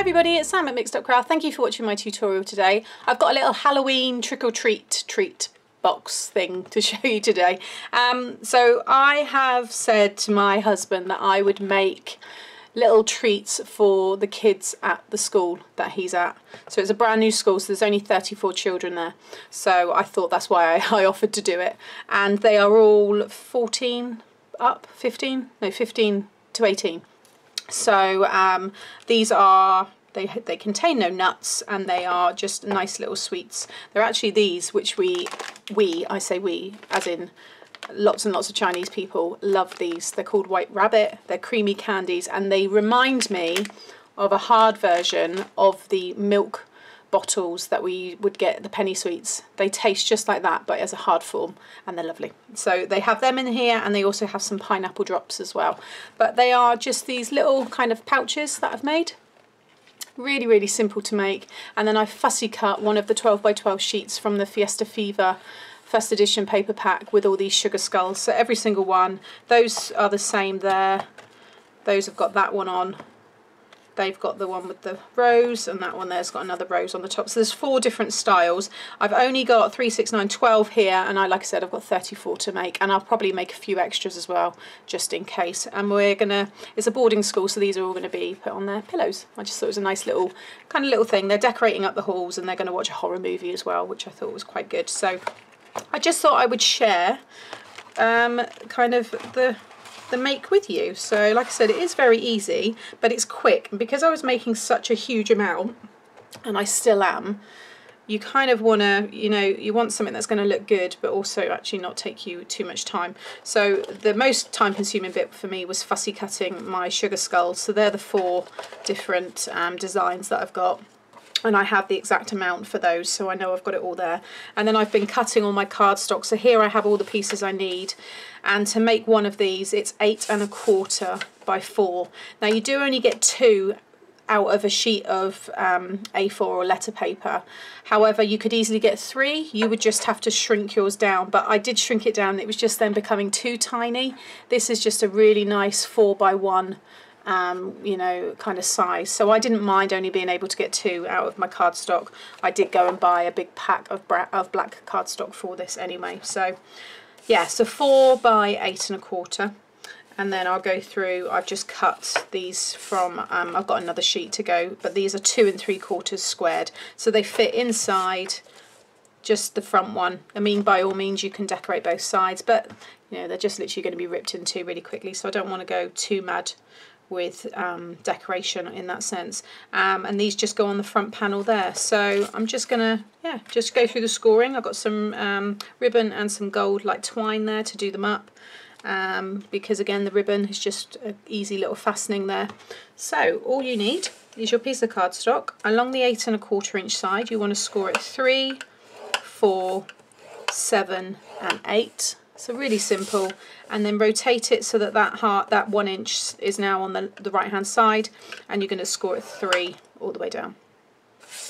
Hi everybody, it's Sam at Mixed Up Craft. Thank you for watching my tutorial today. I've got a little Halloween trick-or-treat treat box thing to show you today. Um, so I have said to my husband that I would make little treats for the kids at the school that he's at. So it's a brand new school, so there's only 34 children there. So I thought that's why I, I offered to do it. And they are all 14 up, 15? No, 15 to 18. So um, these are they they contain no nuts and they are just nice little sweets. They're actually these which we we I say we as in lots and lots of Chinese people love these. They're called White Rabbit. They're creamy candies and they remind me of a hard version of the milk bottles that we would get the penny sweets. They taste just like that but as a hard form and they're lovely. So they have them in here and they also have some pineapple drops as well. But they are just these little kind of pouches that I've made. Really, really simple to make. And then I fussy cut one of the 12 by 12 sheets from the Fiesta Fever first edition paper pack with all these sugar skulls. So every single one, those are the same there. Those have got that one on they've got the one with the rose and that one there's got another rose on the top. So there's four different styles. I've only got 3, 6, 9, 12 here and I, like I said, I've got 34 to make and I'll probably make a few extras as well just in case. And we're to, it's a boarding school so these are all to be put on their pillows. I just thought it was a nice little kind of little thing. They're decorating up the halls and they're to watch a horror movie as well which I thought was quite good. So I just thought I would share um, kind of the the make with you. So like I said, it is very easy, but it's quick. And because I was making such a huge amount, and I still am, you kind of want to, you know, you want something that's going to look good, but also actually not take you too much time. So the most time consuming bit for me was fussy cutting my sugar skulls. So they're the four different um, designs that I've got and I have the exact amount for those so I know I've got it all there and then I've been cutting all my cardstock so here I have all the pieces I need and to make one of these it's eight and a quarter by four now you do only get two out of a sheet of um, A4 or letter paper. However, you could easily get three. You would just have to shrink yours down, but I did shrink it down. It was just then becoming too tiny. This is just a really nice four by one um, you know, kind of size. So I didn't mind only being able to get two out of my cardstock. I did go and buy a big pack of, of black cardstock for this anyway. So yeah, so four by eight and a quarter. And then I'll go through, I've just cut these from, um, I've got another sheet to go, but these are two and three quarters squared. So they fit inside just the front one. I mean, by all means, you can decorate both sides, but you know, they're just literally going to be ripped in two really quickly. So I don't want to go too mad with um, decoration in that sense. Um, and these just go on the front panel there. So I'm just gonna yeah just go through the scoring. I've got some um, ribbon and some gold like twine there to do them up. Um, because again the ribbon is just an easy little fastening there. So all you need is your piece of cardstock along the eight and a quarter inch side. You want to score it three four seven and eight so really simple. And then rotate it so that that heart, that one inch is now on the, the right hand side and you're going to score it three all the way down.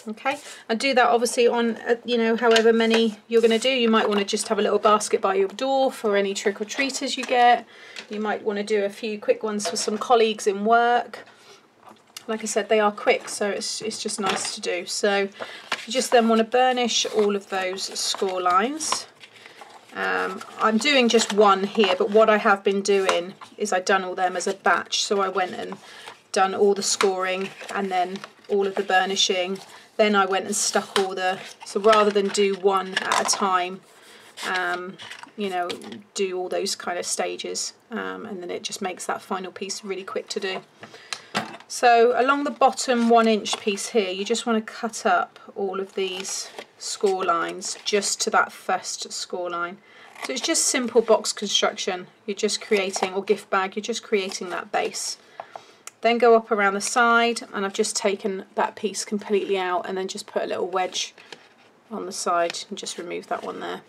Okay, and do that obviously on, uh, you know, however many you're going to do. You might want to just have a little basket by your door for any trick-or-treaters you get. You might want to do a few quick ones for some colleagues in work. Like I said, they are quick, so it's, it's just nice to do. So you just then want to burnish all of those score lines. Um, I'm doing just one here, but what I have been doing is I've done all them as a batch. So I went and done all the scoring and then all of the burnishing. Then I went and stuck all the, so rather than do one at a time, um, you know, do all those kind of stages um, and then it just makes that final piece really quick to do. So along the bottom one inch piece here, you just want to cut up all of these score lines just to that first score line. So it's just simple box construction. You're just creating, or gift bag, you're just creating that base. Then go up around the side and I've just taken that piece completely out and then just put a little wedge on the side and just remove that one there.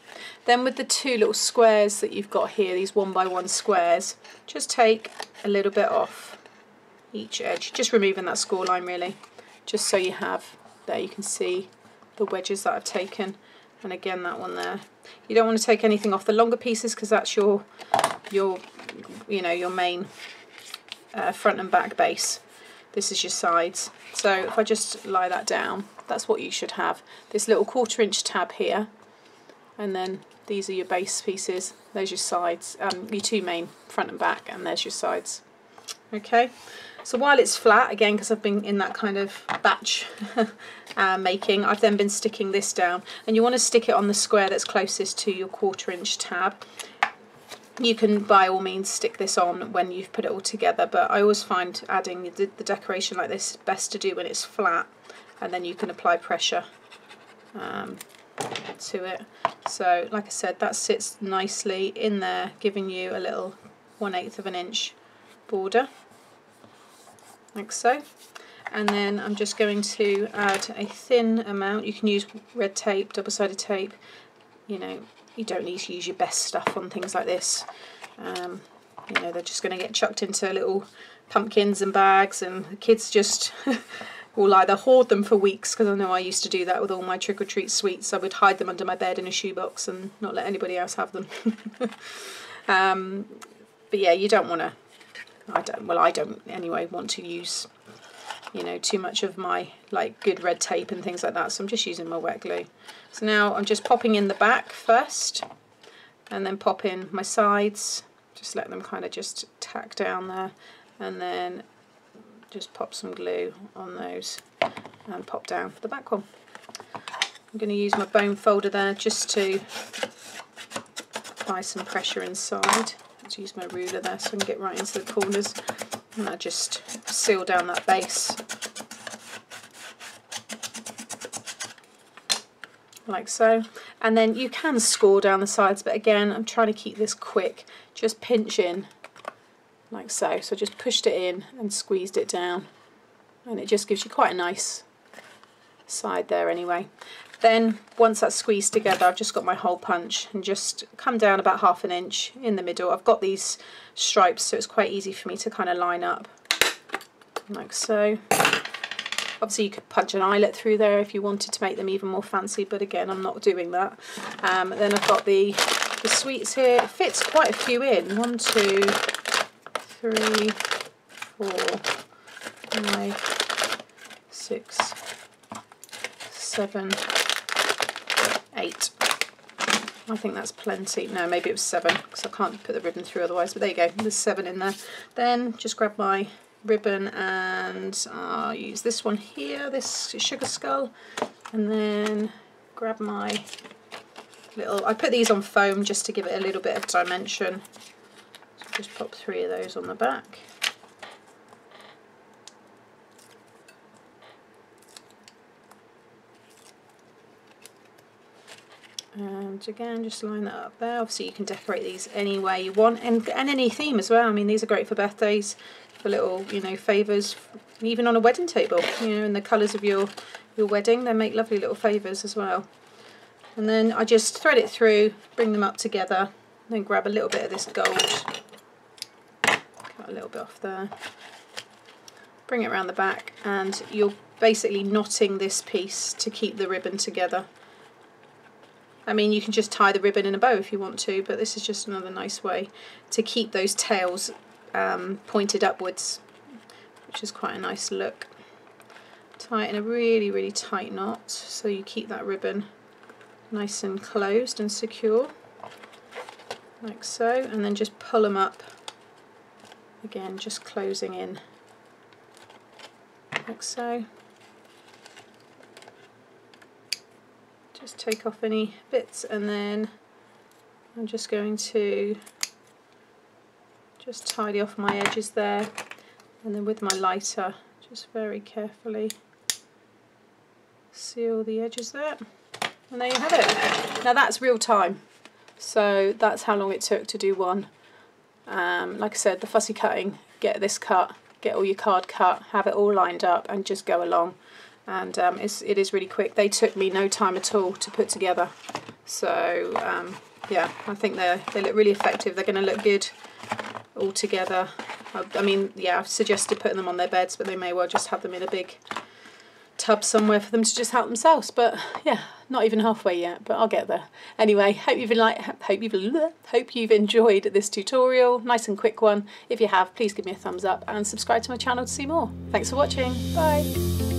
Then with the two little squares that you've got here, these one by one squares, just take a little bit off each edge, just removing that score line really, just so you have, there you can see the wedges that I've taken and again that one there you don't want to take anything off the longer pieces because that's your your you know your main uh, front and back base this is your sides. So if I just lie that down, that's what you should have. This little quarter inch tab here, and then these are your base pieces. There's your sides, um, your two main, front and back, and there's your sides. Okay, so while it's flat, again, because I've been in that kind of batch uh, making, I've then been sticking this down. And you want to stick it on the square that's closest to your quarter inch tab. You can by all means stick this on when you've put it all together but I always find adding the, the decoration like this best to do when it's flat and then you can apply pressure um, to it. So like I said that sits nicely in there giving you a little one eighth of an inch border like so and then I'm just going to add a thin amount you can use red tape double-sided tape you know you don't need to use your best stuff on things like this. Um, you know, they're just going to get chucked into little pumpkins and bags and the kids just will either hoard them for weeks because I know I used to do that with all my trick-or-treat sweets. I would hide them under my bed in a shoebox and not let anybody else have them. um, but yeah, you don't want to, I don't, well I don't anyway want to use you know too much of my like good red tape and things like that so I'm just using my wet glue. So now I'm just popping in the back first and then pop in my sides just let them kind of just tack down there and then just pop some glue on those and pop down for the back one. I'm going to use my bone folder there just to apply some pressure inside Let's use my ruler there so I can get right into the corners and I just seal down that base. Like so. And then you can score down the sides but again I'm trying to keep this quick. Just pinch in like so. So I just pushed it in and squeezed it down. And it just gives you quite a nice side there anyway. Then once that's squeezed together I've just got my hole punch and just come down about half an inch in the middle. I've got these stripes so it's quite easy for me to kind of line up like so. Obviously you could punch an eyelet through there if you wanted to make them even more fancy but again I'm not doing that. Um, then I've got the the sweets here. It fits quite a few in. One two three four five six seven eight I think that's plenty. No, maybe it was seven because I can't put the ribbon through otherwise. But there you go. There's seven in there. Then just grab my ribbon and I'll use this one here, this sugar skull. And then grab my little, I put these on foam just to give it a little bit of dimension. So just pop three of those on the back. And again just line that up there. Obviously you can decorate these any way you want and, and any theme as well. I mean these are great for birthdays for little you know favours even on a wedding table you know in the colours of your your wedding. They make lovely little favours as well. And then I just thread it through bring them up together then grab a little bit of this gold. Cut a little bit off there. Bring it around the back and you're basically knotting this piece to keep the ribbon together I mean you can just tie the ribbon in a bow if you want to but this is just another nice way to keep those tails um, pointed upwards which is quite a nice look. Tie it in a really really tight knot so you keep that ribbon nice and closed and secure like so and then just pull them up again just closing in like so just take off any bits and then I'm just going to just tidy off my edges there and then with my lighter just very carefully seal the edges there and there you have it. Now that's real time so that's how long it took to do one. Um, like I said the fussy cutting, get this cut, get all your card cut, have it all lined up and just go along and um, it's, it is really quick. They took me no time at all to put together. So um, yeah, I think they they look really effective. They're going to look good all together. I, I, mean, yeah, I've suggested putting them on their beds, but they may well just have them in a big tub somewhere for them to just help themselves. But yeah, not even halfway yet, but I'll get there. Anyway, hope you've like hope you've hope you've enjoyed this tutorial. Nice and quick one. If you have, please give me a thumbs up and subscribe to my channel to see more. Thanks for watching. Bye.